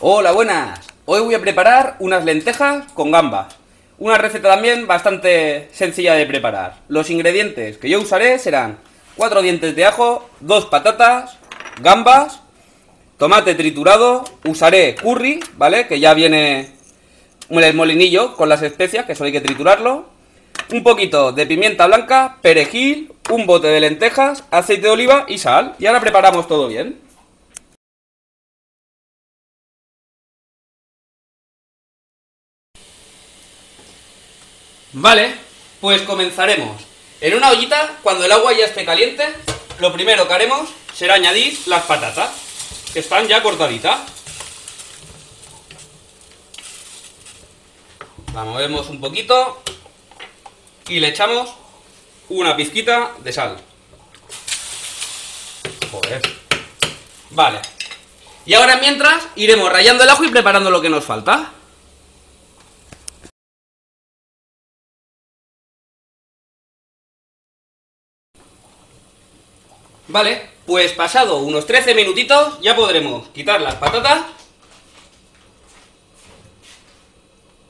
Hola, buenas. Hoy voy a preparar unas lentejas con gambas. Una receta también bastante sencilla de preparar. Los ingredientes que yo usaré serán 4 dientes de ajo, 2 patatas, gambas, tomate triturado, usaré curry, ¿vale? Que ya viene el molinillo con las especias, que solo hay que triturarlo. Un poquito de pimienta blanca, perejil, un bote de lentejas, aceite de oliva y sal. Y ahora preparamos todo bien. Vale, pues comenzaremos. En una ollita, cuando el agua ya esté caliente, lo primero que haremos será añadir las patatas, que están ya cortaditas. La movemos un poquito y le echamos una pizquita de sal. Joder. Vale. Y ahora mientras iremos rayando el ajo y preparando lo que nos falta. Vale, pues pasado unos 13 minutitos ya podremos quitar las patatas.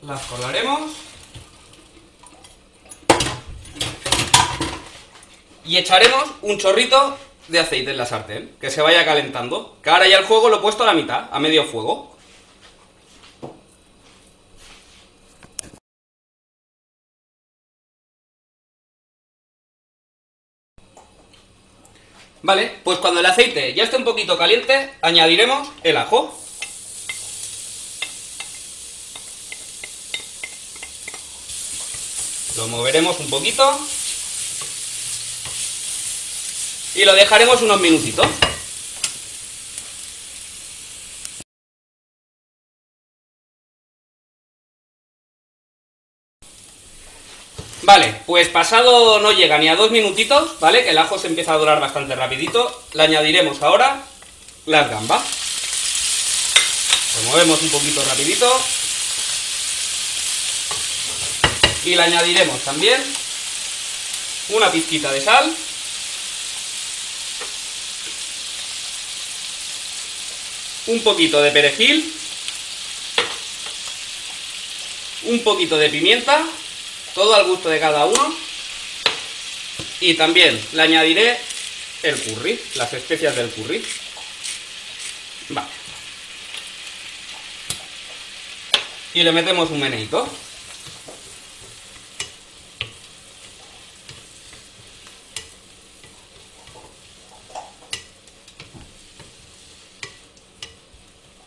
Las colaremos. Y echaremos un chorrito de aceite en la sartén, que se vaya calentando. Que ahora ya el fuego lo he puesto a la mitad, a medio fuego. Vale, pues cuando el aceite ya esté un poquito caliente, añadiremos el ajo. Lo moveremos un poquito. Y lo dejaremos unos minutitos. Vale, pues pasado no llega ni a dos minutitos, ¿vale? Que el ajo se empieza a dorar bastante rapidito. Le añadiremos ahora las gambas. Lo movemos un poquito rapidito. Y le añadiremos también una pizquita de sal. Un poquito de perejil. Un poquito de pimienta todo al gusto de cada uno. Y también le añadiré el curry, las especias del curry. Vale. Y le metemos un meneito.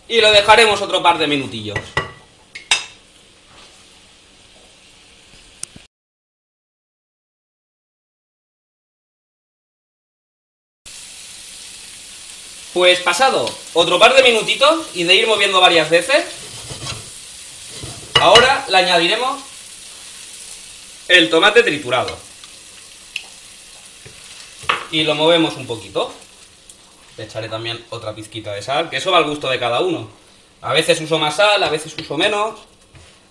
Y lo dejaremos otro par de minutillos. Pues pasado otro par de minutitos y de ir moviendo varias veces, ahora le añadiremos el tomate triturado. Y lo movemos un poquito. Le echaré también otra pizquita de sal, que eso va al gusto de cada uno. A veces uso más sal, a veces uso menos,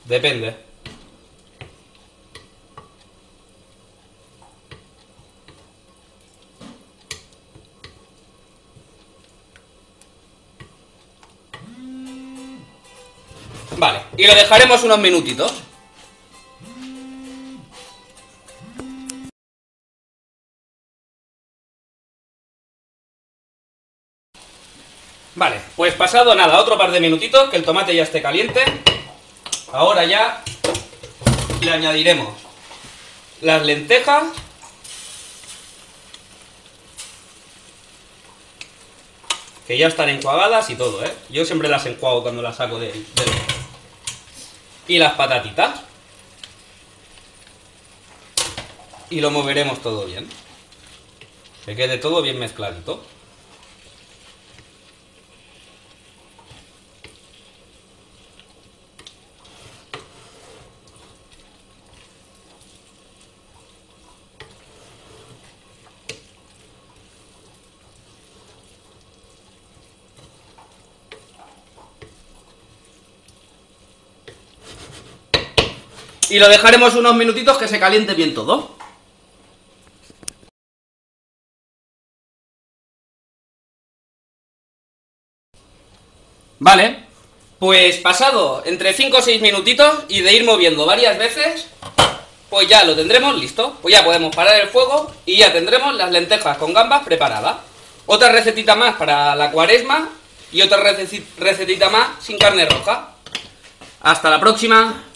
depende. Vale, y lo dejaremos unos minutitos. Vale, pues pasado nada, otro par de minutitos, que el tomate ya esté caliente. Ahora ya le añadiremos las lentejas. Que ya están enjuagadas y todo, ¿eh? Yo siempre las enjuago cuando las saco del... De y las patatitas. Y lo moveremos todo bien. Que quede todo bien mezcladito. Y lo dejaremos unos minutitos que se caliente bien todo. Vale, Pues pasado entre 5 o 6 minutitos y de ir moviendo varias veces, pues ya lo tendremos listo. Pues ya podemos parar el fuego y ya tendremos las lentejas con gambas preparadas. Otra recetita más para la cuaresma y otra recetita más sin carne roja. Hasta la próxima.